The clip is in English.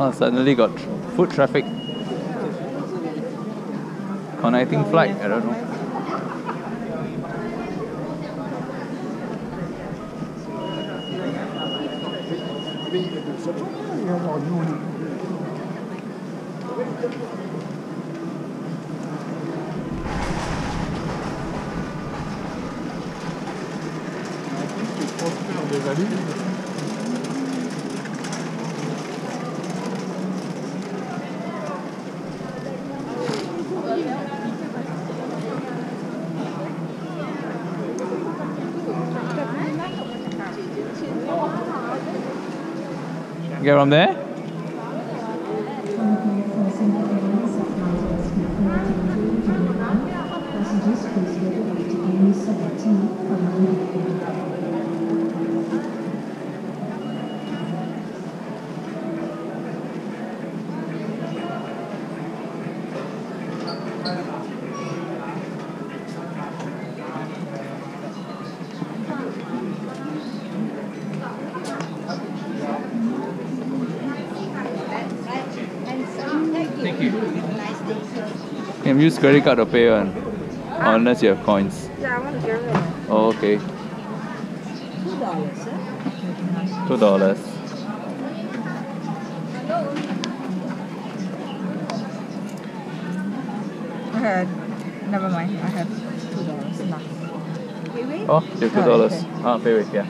Oh, suddenly got tr- foot traffic. Connecting flight, I don't know. Get from there? Passengers please get away to Amy 17 on there. Thank you. Can use credit card to pay one. Unless you have coins. Yeah, I want to get rid of. Oh, okay. Two dollars, eh? Two dollars. I had, never mind, I have two dollars now. Oh, you have two Oh, dollars. okay. Ah, pay with, yeah.